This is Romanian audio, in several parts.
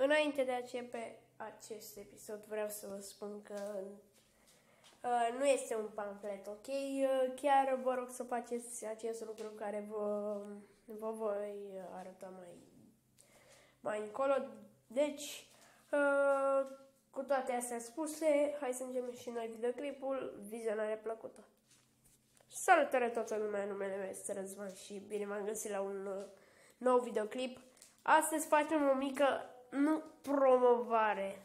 Înainte de a începe acest episod, vreau să vă spun că uh, nu este un pamflet, ok? Uh, chiar vă rog să faceți acest lucru care vă, vă voi arăta mai, mai încolo. Deci, uh, cu toate astea spuse, hai să începem și noi videoclipul. Vizionare plăcută! Salutare toată lumea, numele meu este Răzvan și bine m-am găsit la un uh, nou videoclip. Astăzi facem o mică, nu promovare,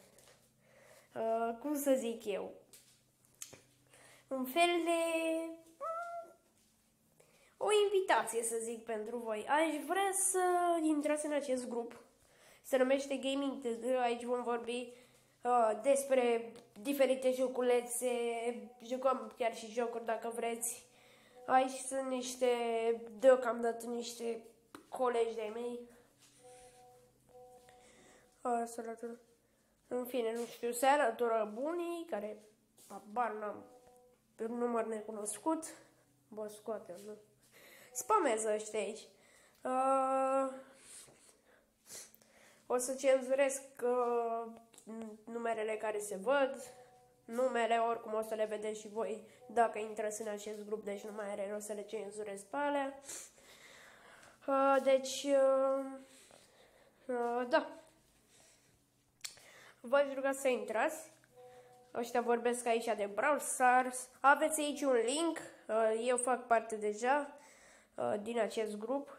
uh, cum să zic eu, un fel de uh, o invitație, să zic, pentru voi. Aș vrea să intrați în acest grup. Se numește Gaming Aici vom vorbi uh, despre diferite joculețe, jucăm chiar și jocuri dacă vreți. Aici sunt niște, deocamdată niște colegi de-ai mei. Asta arată. În fine, nu știu, se alătură bunii, care abar n-am pe un număr necunoscut. Bă, scoate nu? Spamează ăștia aici. Uh, o să cenzuresc uh, numerele care se văd, numele oricum o să le vedeți și voi dacă intrați în acest grup, deci nu mai are rost să le cenzurez pe alea. Uh, deci, uh, uh, da. Vă ruga să intrați. Ăștia vorbesc aici de Brawl Stars. Aveți aici un link. Uh, eu fac parte deja uh, din acest grup.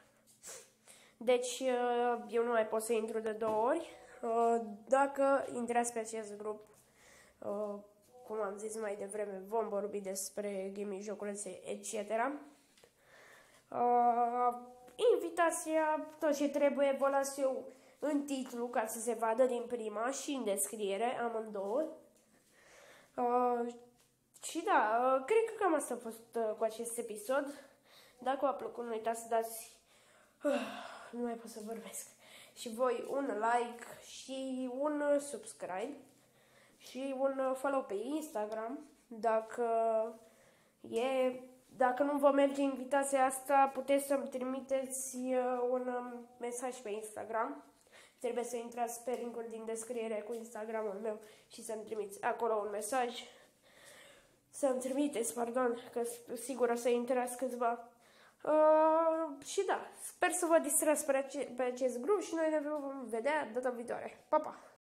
Deci, uh, eu nu mai pot să intru de două ori. Uh, dacă intrați pe acest grup, uh, cum am zis mai devreme, vom vorbi despre gaming, joculețe, etc. Uh, invitația, tot ce trebuie, vă las eu în titlu ca să se vadă din prima și în descriere, amândouă. Uh, și da, uh, cred că cam asta a fost uh, cu acest episod. Dacă v-a plăcut, nu uitați să dați... Uh, nu mai pot să vorbesc. Și voi un like și un subscribe și un uh, follow pe Instagram. Dacă e dacă nu vă merge invitația asta, puteți să-mi trimiteți uh, un um, mesaj pe Instagram. Trebuie să intrați pe linkul din descriere cu Instagramul meu și să-mi trimiți acolo un mesaj. Să-mi trimiteți, pardon, că sigur o să intrați câțiva. Uh, și da, sper să vă distrați pe, ace pe acest grup și noi ne vom vedea data viitoare. Pa, pa!